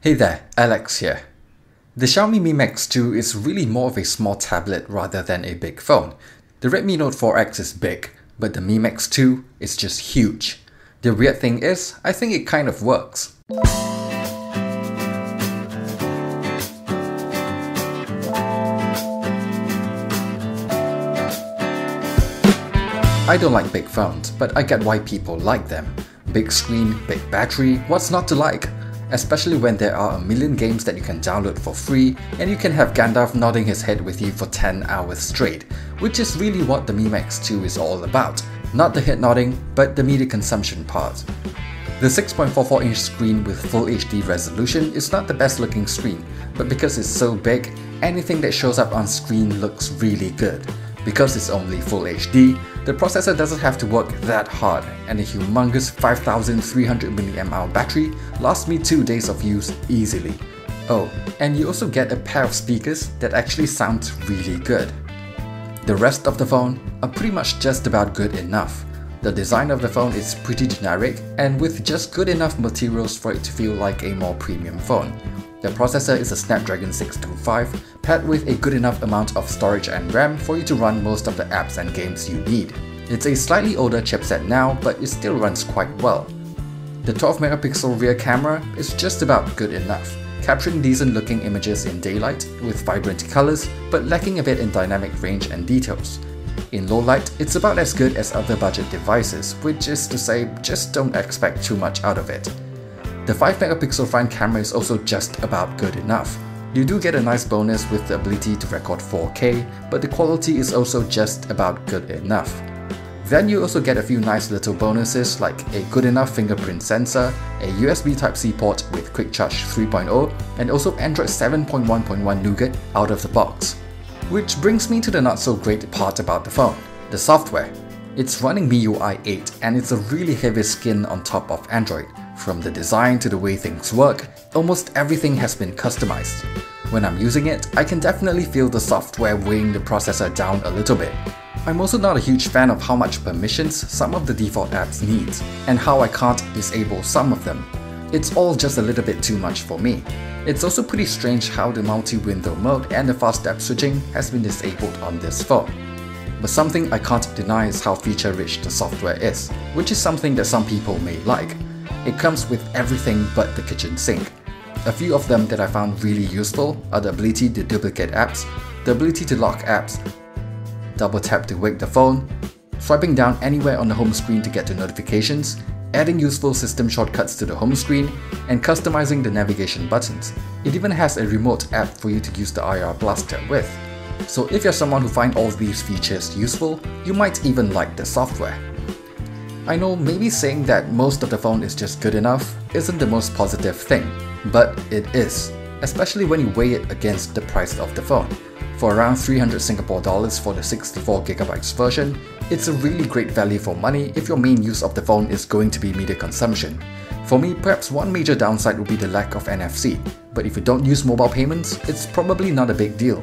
Hey there, Alex here. The Xiaomi Mi Max 2 is really more of a small tablet rather than a big phone. The Redmi Note 4X is big, but the Mi Max 2 is just huge. The weird thing is, I think it kind of works. I don't like big phones, but I get why people like them. Big screen, big battery, what's not to like? Especially when there are a million games that you can download for free and you can have Gandalf nodding his head with you for 10 hours straight, which is really what the Mi Max 2 is all about. Not the head nodding, but the media consumption part. The 6.44 inch screen with full HD resolution is not the best looking screen, but because it's so big, anything that shows up on screen looks really good. Because it's only Full HD, the processor doesn't have to work that hard, and a humongous 5300 mAh battery lasts me 2 days of use easily. Oh, and you also get a pair of speakers that actually sound really good. The rest of the phone are pretty much just about good enough. The design of the phone is pretty generic and with just good enough materials for it to feel like a more premium phone. The processor is a Snapdragon 625, paired with a good enough amount of storage and RAM for you to run most of the apps and games you need. It's a slightly older chipset now, but it still runs quite well. The 12 megapixel rear camera is just about good enough, capturing decent looking images in daylight with vibrant colors, but lacking a bit in dynamic range and details. In low light, it's about as good as other budget devices, which is to say, just don't expect too much out of it. The 5 megapixel front camera is also just about good enough. You do get a nice bonus with the ability to record 4K, but the quality is also just about good enough. Then you also get a few nice little bonuses like a good enough fingerprint sensor, a USB Type-C port with Quick Charge 3.0, and also Android 7.1.1 Nougat out of the box. Which brings me to the not so great part about the phone, the software. It's running MIUI 8 and it's a really heavy skin on top of Android, from the design to the way things work, almost everything has been customized. When I'm using it, I can definitely feel the software weighing the processor down a little bit. I'm also not a huge fan of how much permissions some of the default apps need, and how I can't disable some of them. It's all just a little bit too much for me. It's also pretty strange how the multi-window mode and the fast app switching has been disabled on this phone. But something I can't deny is how feature-rich the software is, which is something that some people may like. It comes with everything but the kitchen sink. A few of them that I found really useful are the ability to duplicate apps, the ability to lock apps, double tap to wake the phone, swiping down anywhere on the home screen to get to notifications, adding useful system shortcuts to the home screen, and customizing the navigation buttons. It even has a remote app for you to use the IR Blaster with. So if you're someone who finds all these features useful, you might even like the software. I know maybe saying that most of the phone is just good enough isn't the most positive thing, but it is, especially when you weigh it against the price of the phone. For around 300 Singapore dollars for the 64GB version, it's a really great value for money if your main use of the phone is going to be media consumption. For me, perhaps one major downside would be the lack of NFC, but if you don't use mobile payments, it's probably not a big deal.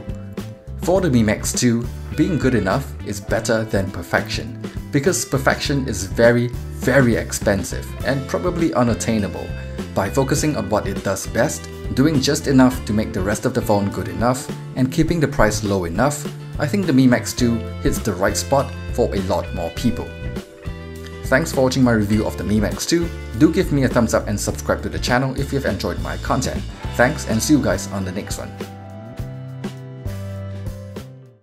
For the Mi Max 2, being good enough is better than perfection, because perfection is very, very expensive and probably unattainable. By focusing on what it does best, doing just enough to make the rest of the phone good enough, and keeping the price low enough, I think the Mi Max 2 hits the right spot for a lot more people. Thanks for watching my review of the Mi Max 2. Do give me a thumbs up and subscribe to the channel if you've enjoyed my content. Thanks and see you guys on the next one.